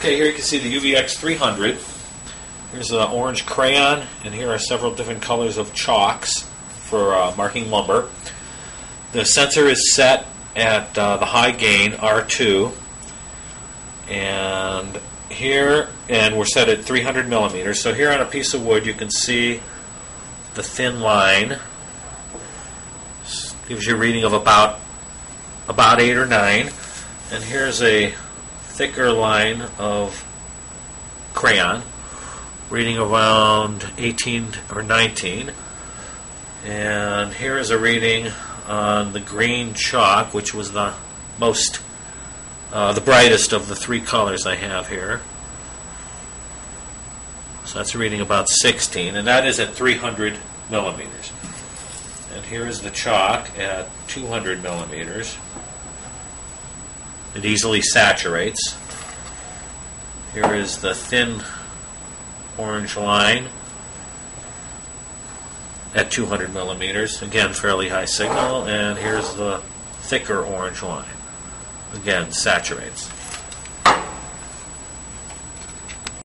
Okay, here you can see the UVX 300. Here's an orange crayon, and here are several different colors of chalks for uh, marking lumber. The sensor is set at uh, the high gain R2, and here, and we're set at 300 millimeters. So here on a piece of wood, you can see the thin line. Gives you a reading of about about eight or nine, and here's a thicker line of crayon, reading around 18 or 19. And here is a reading on the green chalk, which was the most, uh, the brightest of the three colors I have here. So that's reading about 16, and that is at 300 millimeters. And here is the chalk at 200 millimeters. It easily saturates. Here is the thin orange line at 200 millimeters. Again, fairly high signal. And here's the thicker orange line. Again, saturates.